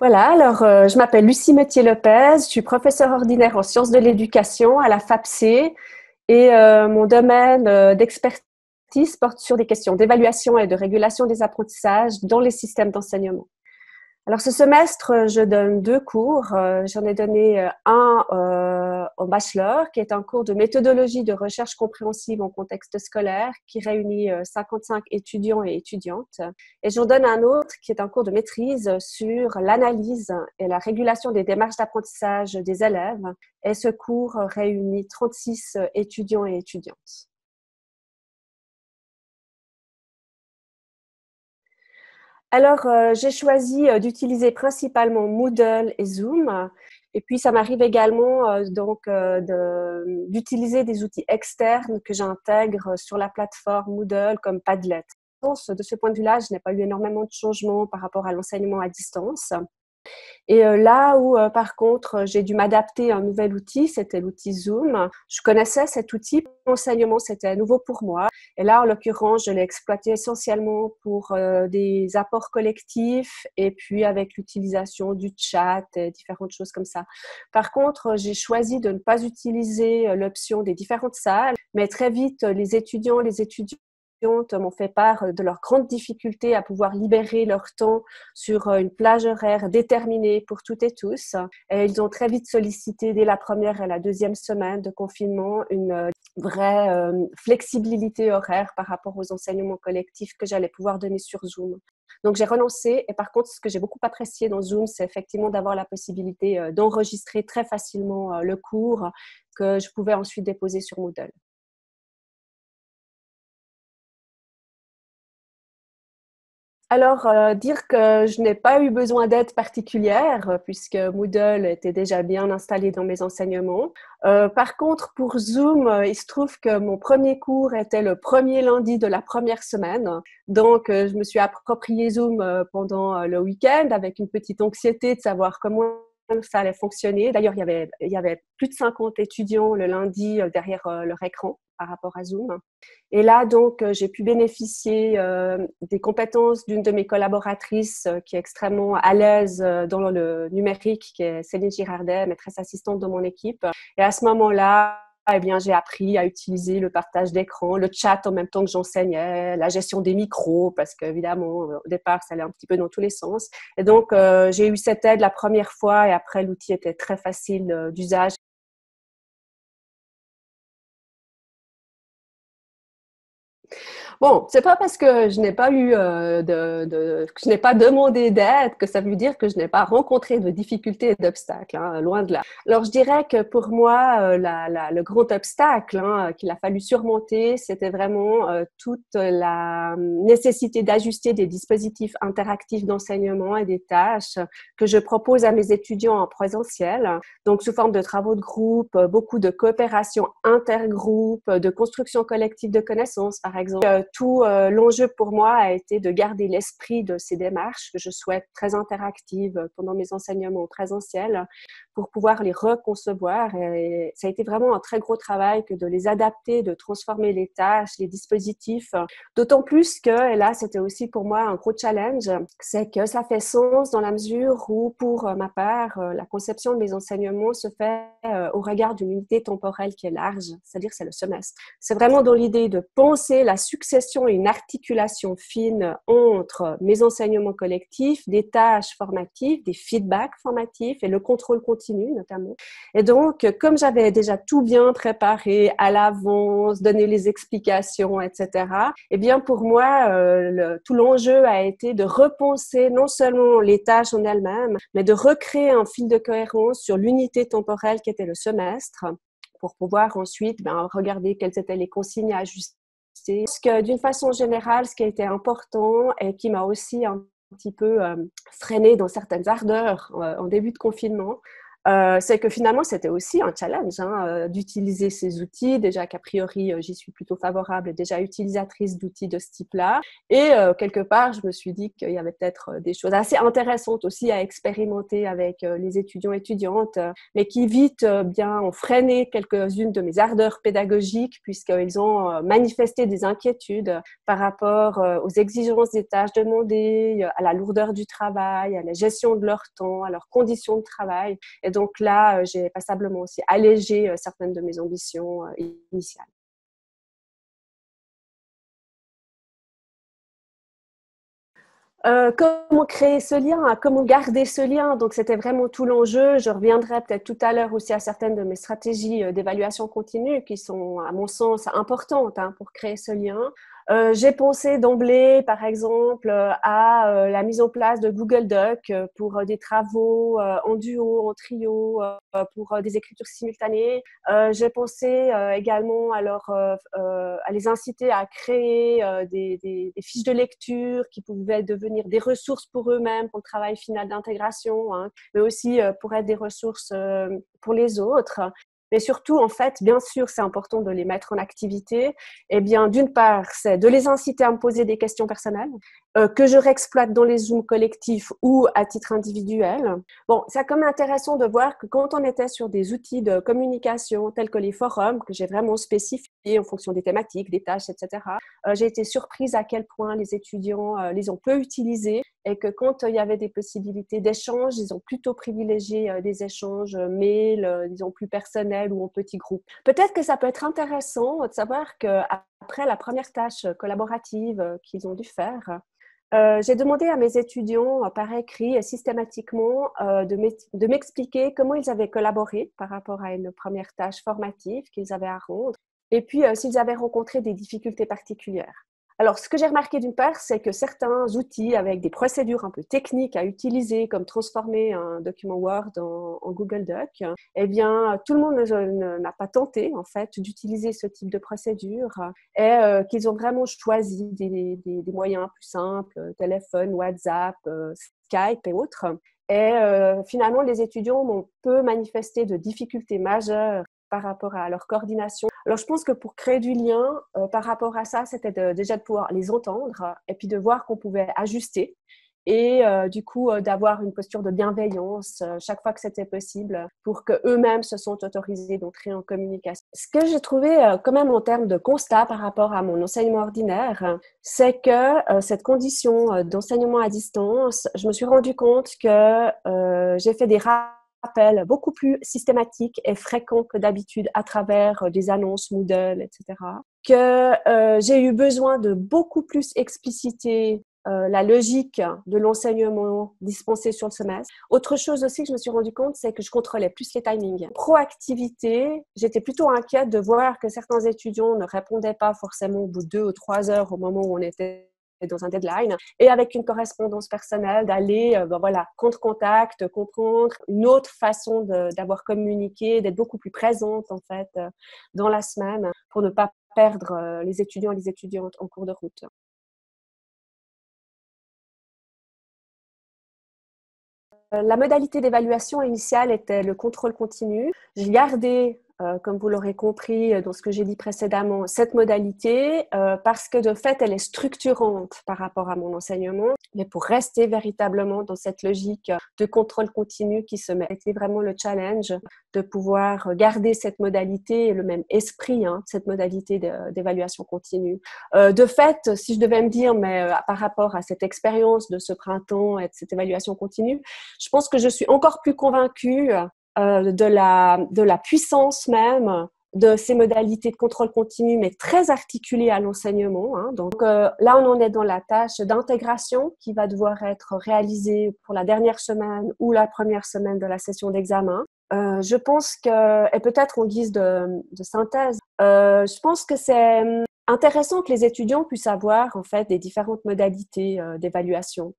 Voilà, alors euh, je m'appelle Lucie Metier-Lopez, je suis professeure ordinaire en sciences de l'éducation à la FAPC et euh, mon domaine euh, d'expertise porte sur des questions d'évaluation et de régulation des apprentissages dans les systèmes d'enseignement. Alors ce semestre, je donne deux cours. Euh, j'en ai donné euh, un euh, au bachelor, qui est un cours de méthodologie de recherche compréhensive en contexte scolaire, qui réunit 55 étudiants et étudiantes. Et j'en donne un autre, qui est un cours de maîtrise sur l'analyse et la régulation des démarches d'apprentissage des élèves. Et ce cours réunit 36 étudiants et étudiantes. Alors, euh, j'ai choisi euh, d'utiliser principalement Moodle et Zoom. Et puis, ça m'arrive également euh, donc d'utiliser des outils externes que j'intègre sur la plateforme Moodle comme Padlet. De ce point de vue-là, je n'ai pas eu énormément de changements par rapport à l'enseignement à distance. Et euh, là où, euh, par contre, j'ai dû m'adapter à un nouvel outil, c'était l'outil Zoom. Je connaissais cet outil, l'enseignement, c'était nouveau pour moi. Et là, en l'occurrence, je l'ai exploité essentiellement pour euh, des apports collectifs et puis avec l'utilisation du chat et différentes choses comme ça. Par contre, j'ai choisi de ne pas utiliser l'option des différentes salles, mais très vite, les étudiants, les m'ont fait part de leurs grandes difficultés à pouvoir libérer leur temps sur euh, une plage horaire déterminée pour toutes et tous. Et ils ont très vite sollicité dès la première et la deuxième semaine de confinement une euh, vraie euh, flexibilité horaire par rapport aux enseignements collectifs que j'allais pouvoir donner sur Zoom. Donc j'ai renoncé et par contre ce que j'ai beaucoup apprécié dans Zoom, c'est effectivement d'avoir la possibilité d'enregistrer très facilement le cours que je pouvais ensuite déposer sur Moodle. Alors, euh, dire que je n'ai pas eu besoin d'aide particulière, euh, puisque Moodle était déjà bien installé dans mes enseignements. Euh, par contre, pour Zoom, il se trouve que mon premier cours était le premier lundi de la première semaine. Donc, je me suis approprié Zoom pendant le week-end avec une petite anxiété de savoir comment ça allait fonctionner. D'ailleurs, il y avait, plus de 50 étudiants le lundi derrière leur écran par rapport à Zoom. Et là, donc, euh, j'ai pu bénéficier euh, des compétences d'une de mes collaboratrices euh, qui est extrêmement à l'aise dans le numérique, qui est Céline Girardet, maîtresse assistante de mon équipe. Et à ce moment-là, eh bien, j'ai appris à utiliser le partage d'écran, le chat en même temps que j'enseignais, la gestion des micros, parce qu'évidemment, au départ, ça allait un petit peu dans tous les sens. Et donc, j'ai eu cette aide la première fois et après, l'outil était très facile d'usage. Bon, c'est pas parce que je n'ai pas eu euh, de, de, que je n'ai pas demandé d'aide que ça veut dire que je n'ai pas rencontré de difficultés et d'obstacles, hein, loin de là. Alors je dirais que pour moi, euh, la, la, le grand obstacle hein, qu'il a fallu surmonter, c'était vraiment euh, toute la nécessité d'ajuster des dispositifs interactifs d'enseignement et des tâches que je propose à mes étudiants en présentiel, donc sous forme de travaux de groupe, beaucoup de coopération intergroupe, de construction collective de connaissances, par exemple tout euh, l'enjeu pour moi a été de garder l'esprit de ces démarches que je souhaite très interactives pendant mes enseignements présentiels pour pouvoir les reconcevoir. Et ça a été vraiment un très gros travail que de les adapter, de transformer les tâches, les dispositifs. D'autant plus que, et là, c'était aussi pour moi un gros challenge, c'est que ça fait sens dans la mesure où, pour ma part, la conception de mes enseignements se fait euh, au regard d'une unité temporelle qui est large, c'est-à-dire c'est le semestre. C'est vraiment dans l'idée de penser la succession et une articulation fine entre mes enseignements collectifs, des tâches formatives, des feedbacks formatifs et le contrôle continu notamment. Et donc, comme j'avais déjà tout bien préparé à l'avance, donné les explications, etc., eh bien pour moi, euh, tout l'enjeu a été de repenser non seulement les tâches en elles-mêmes, mais de recréer un fil de cohérence sur l'unité temporelle qui était le semestre pour pouvoir ensuite ben, regarder quelles étaient les consignes à ajuster. Parce que d'une façon générale, ce qui a été important et qui m'a aussi un petit peu euh, freiné dans certaines ardeurs euh, en début de confinement, euh, c'est que finalement, c'était aussi un challenge hein, euh, d'utiliser ces outils. Déjà qu'a priori, euh, j'y suis plutôt favorable, déjà utilisatrice d'outils de ce type-là. Et quelque part, je me suis dit qu'il y avait peut-être des choses assez intéressantes aussi à expérimenter avec les étudiants et étudiantes, mais qui vite bien ont freiné quelques-unes de mes ardeurs pédagogiques puisqu'ils ont manifesté des inquiétudes par rapport aux exigences des tâches demandées, à la lourdeur du travail, à la gestion de leur temps, à leurs conditions de travail. Donc là, euh, j'ai passablement aussi allégé euh, certaines de mes ambitions euh, initiales. comment créer ce lien, comment garder ce lien? Donc, c'était vraiment tout l'enjeu. Je reviendrai peut-être tout à l'heure aussi à certaines de mes stratégies d'évaluation continue qui sont, à mon sens, importantes hein, pour créer ce lien. Euh, j'ai pensé d'emblée, par exemple, euh, à euh, la mise en place de Google Doc pour des travaux en duo, en trio, pour des écritures simultanées. j'ai pensé également à, à les inciter à créer des, fiches de lecture qui pouvaient devenir des ressources pour eux-mêmes pour le travail final d'intégration, hein, mais aussi pour être des ressources pour les autres. Mais surtout, en fait, bien sûr, c'est important de les mettre en activité. Eh bien, d'une part, c'est de les inciter à me poser des questions personnelles euh, que je réexploite dans les Zooms collectifs ou à titre individuel. Bon, c'est quand même intéressant de voir que quand on était sur des outils de communication tels que les forums, que j'ai vraiment spécifiés en fonction des thématiques, des tâches, etc., euh, j'ai été surprise à quel point les étudiants euh, les ont peu utilisés et que quand il y avait des possibilités d'échange, ils ont plutôt privilégié des échanges mail, disons plus personnels ou en petits groupes. Peut-être que ça peut être intéressant de savoir qu'après la première tâche collaborative qu'ils ont dû faire, euh, j'ai demandé à mes étudiants euh, par écrit systématiquement euh, de m'expliquer comment ils avaient collaboré par rapport à une première tâche formative qu'ils avaient à rendre et puis s'ils avaient rencontré des difficultés particulières. Alors, ce que j'ai remarqué d'une part, c'est que certains outils avec des procédures un peu techniques à utiliser, comme transformer un document Word en, Google Doc, eh bien, tout le monde n'a pas tenté, en fait, d'utiliser ce type de procédure et euh, qu'ils ont vraiment choisi des, moyens plus simples, téléphone, WhatsApp, euh, Skype et autres. Et euh, finalement, les étudiants ont peu manifesté de difficultés majeures par rapport à leur coordination. Alors, je pense que pour créer du lien euh, par rapport à ça, c'était déjà de pouvoir les entendre et puis de voir qu'on pouvait ajuster et euh, du coup euh, d'avoir une posture de bienveillance chaque fois que c'était possible pour que eux-mêmes se sont autorisés d'entrer en communication. Ce que j'ai trouvé quand même en termes de constat par rapport à mon enseignement ordinaire, c'est que cette condition d'enseignement à distance, je me suis rendu compte que j'ai fait des rares appels beaucoup plus systématiques et fréquents que d'habitude à travers euh, des annonces Moodle, etc. Que euh, j'ai eu besoin de beaucoup plus expliciter euh, la logique de l'enseignement dispensé sur le semestre. Autre chose aussi que je me suis rendu compte, c'est que je contrôlais plus les timings. Proactivité, j'étais plutôt inquiète de voir que certains étudiants ne répondaient pas forcément au bout de deux ou trois heures au moment où on était dans un deadline, et avec une correspondance personnelle, d'aller euh, ben voilà, contre contact, comprendre une autre façon d'avoir communiqué, d'être beaucoup plus présente en fait euh, dans la semaine pour ne pas perdre euh, les étudiants et les étudiantes en cours de route. La modalité d'évaluation initiale était le contrôle continu. J'ai gardé euh, comme vous l'aurez compris euh, dans ce que j'ai dit précédemment, cette modalité, euh, parce que de fait, elle est structurante par rapport à mon enseignement, mais pour rester véritablement dans cette logique de contrôle continu qui se met, c'est vraiment le challenge de pouvoir garder cette modalité et le même esprit, hein, cette modalité d'évaluation continue. de fait, si je devais me dire, mais par rapport à cette expérience de ce printemps et de cette évaluation continue, je pense que je suis encore plus convaincue euh, de, la, de la puissance même de ces modalités de contrôle continu, mais très articulées à l'enseignement. Hein. Donc euh, là, on en est dans la tâche d'intégration qui va devoir être réalisée pour la dernière semaine ou la première semaine de la session d'examen. Euh, je pense que, et peut-être en guise de, de synthèse, euh, je pense que c'est hum, intéressant que les étudiants puissent avoir en fait des différentes modalités euh, d'évaluation.